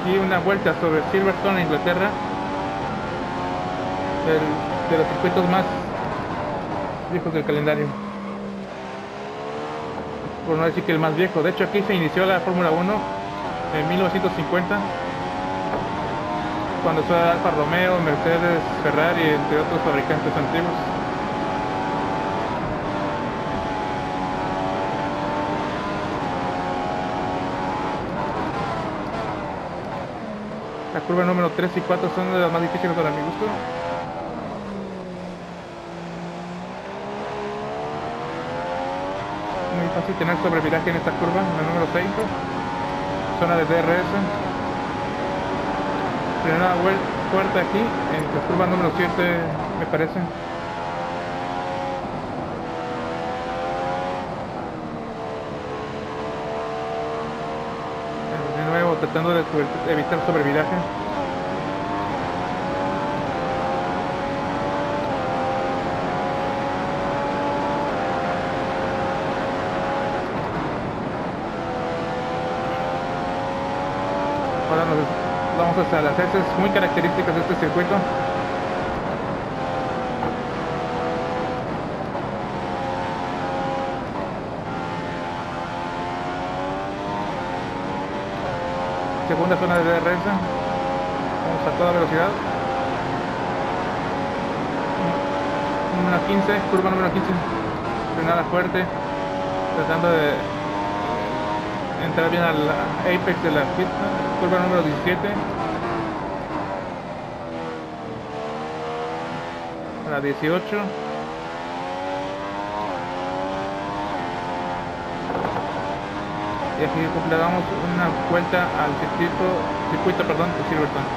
aquí una vuelta sobre Silverstone, Inglaterra. De los circuitos más viejos del calendario. Por no decir que el más viejo. De hecho, aquí se inició la Fórmula 1 en 1950. Cuando fue Alfa Romeo, Mercedes, Ferrari, entre otros fabricantes antiguos. La curva número 3 y 4 son de las más difíciles para mi gusto. Muy fácil tener sobreviraje en esta curva, la número 6. Zona de DRS. Primera vuelta aquí, en la curva número 7 me parece. De nuevo tratando de evitar sobreviraje. Ahora nos vamos hacia las heces muy características de este circuito. Segunda zona de DRS. Vamos a toda velocidad. Número 15, curva número 15. Frenada fuerte. Tratando de entrar bien al apex de la pista. Curva número 17. A la 18. Y aquí completamos una vuelta al circuito, circuito perdón, de Silverstone.